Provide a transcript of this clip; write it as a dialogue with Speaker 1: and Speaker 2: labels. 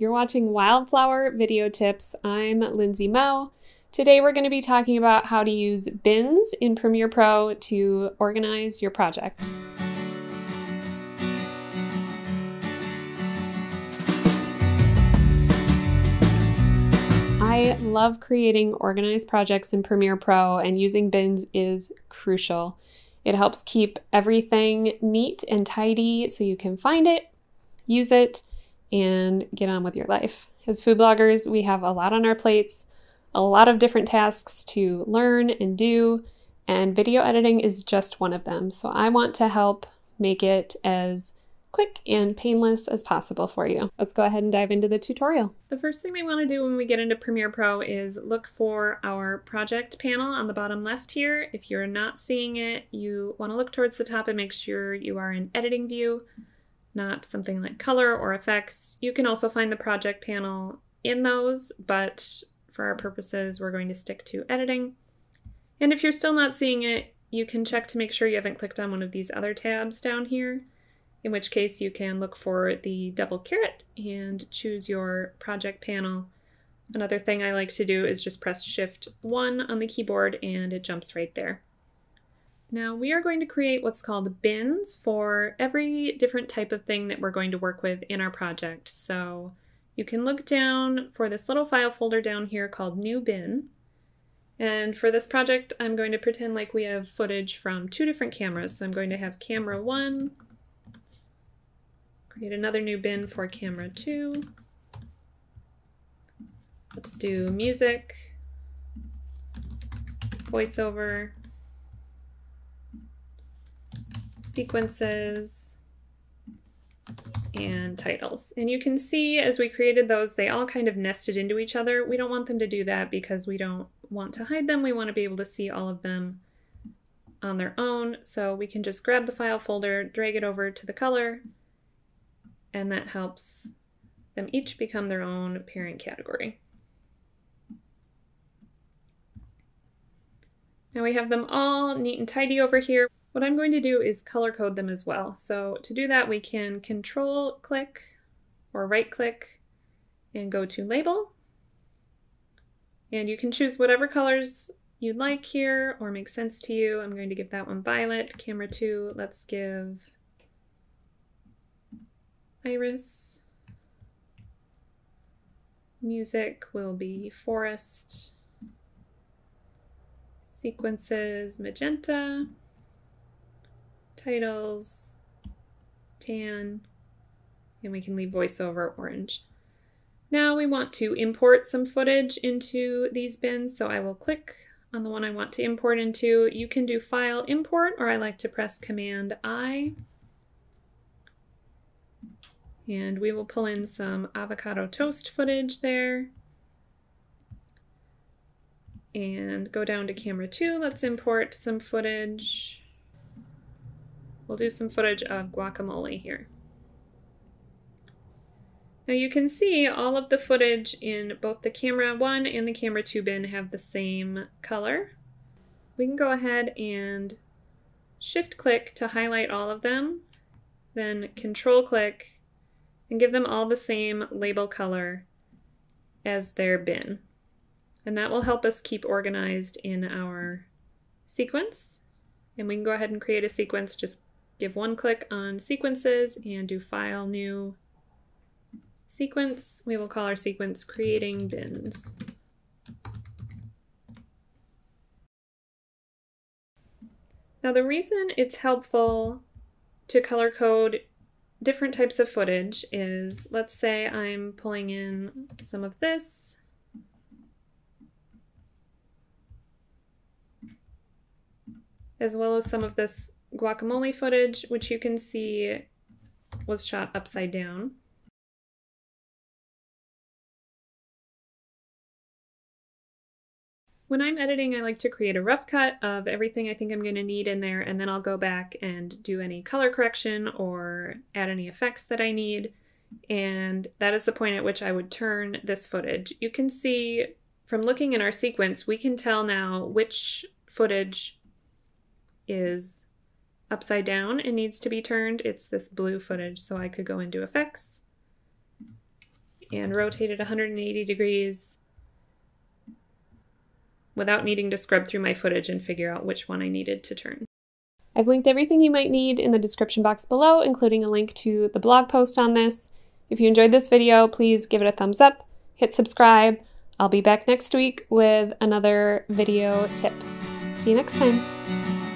Speaker 1: You're watching Wild Flour Video Tips. I'm Lindsay Moe. Today we're going to be talking about how to use bins in Premiere Pro to organize your project. I love creating organized projects in Premiere Pro and using bins is crucial. It helps keep everything neat and tidy so you can find it, use it, and get on with your life. As food bloggers, we have a lot on our plates, a lot of different tasks to learn and do, and video editing is just one of them. So I want to help make it as quick and painless as possible for you. Let's go ahead and dive into the tutorial. The first thing we want to do when we get into Premiere Pro is look for our project panel on the bottom left here. If you're not seeing it, you want to look towards the top and make sure you are in editing view not something like color or effects. You can also find the project panel in those, but for our purposes, we're going to stick to editing. And if you're still not seeing it, you can check to make sure you haven't clicked on one of these other tabs down here, in which case you can look for the double caret and choose your project panel. Another thing I like to do is just press Shift 1 on the keyboard and it jumps right there. Now we are going to create what's called bins for every different type of thing that we're going to work with in our project. So you can look down for this little file folder down here called new bin. And for this project, I'm going to pretend like we have footage from two different cameras. So I'm going to have camera one, create another new bin for camera two. Let's do music, voiceover, sequences, and titles. And you can see as we created those, they all kind of nested into each other. We don't want them to do that because we don't want to hide them. We want to be able to see all of them on their own. So we can just grab the file folder, drag it over to the color, and that helps them each become their own parent category. Now we have them all neat and tidy over here. What I'm going to do is color code them as well. So to do that, we can control click or right click and go to label. And you can choose whatever colors you'd like here or make sense to you. I'm going to give that one violet. Camera 2, let's give iris. Music will be forest. Sequences, magenta titles, tan, and we can leave voiceover orange. Now we want to import some footage into these bins, so I will click on the one I want to import into. You can do File Import, or I like to press Command I. And we will pull in some avocado toast footage there. And go down to camera 2. Let's import some footage. We'll do some footage of guacamole here. Now you can see all of the footage in both the camera 1 and the camera 2 bin have the same color. We can go ahead and shift click to highlight all of them, then control click and give them all the same label color as their bin. And that will help us keep organized in our sequence. And we can go ahead and create a sequence just give one click on sequences and do file new sequence. We will call our sequence creating bins. Now the reason it's helpful to color code different types of footage is, let's say I'm pulling in some of this, as well as some of this guacamole footage, which you can see was shot upside down. When I'm editing, I like to create a rough cut of everything I think I'm going to need in there, and then I'll go back and do any color correction or add any effects that I need. And that is the point at which I would turn this footage. You can see from looking in our sequence, we can tell now which footage is upside down and needs to be turned, it's this blue footage. So I could go into effects and rotate it 180 degrees without needing to scrub through my footage and figure out which one I needed to turn. I've linked everything you might need in the description box below, including a link to the blog post on this. If you enjoyed this video, please give it a thumbs up, hit subscribe. I'll be back next week with another video tip. See you next time.